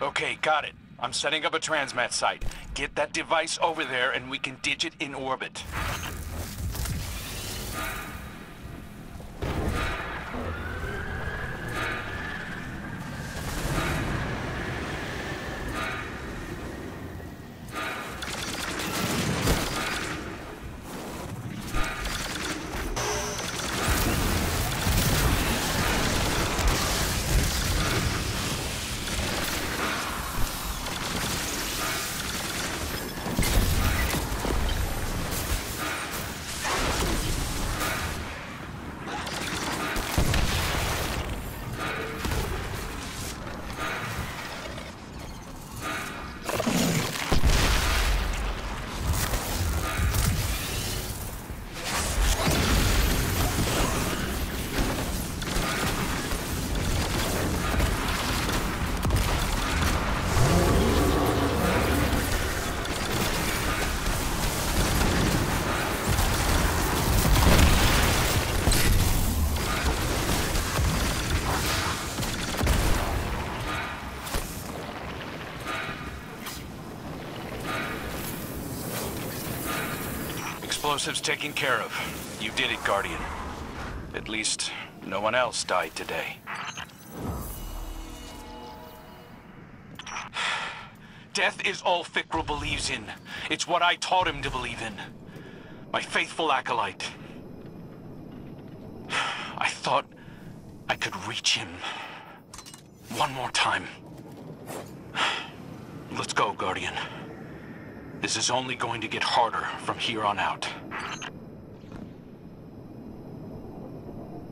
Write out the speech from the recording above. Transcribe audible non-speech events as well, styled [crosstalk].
Okay, got it. I'm setting up a transmat site. Get that device over there and we can ditch it in orbit. Explosives taken care of. You did it, Guardian. At least, no one else died today. [sighs] Death is all Fikrul believes in. It's what I taught him to believe in. My faithful acolyte. [sighs] I thought I could reach him. One more time. [sighs] Let's go, Guardian. This is only going to get harder from here on out.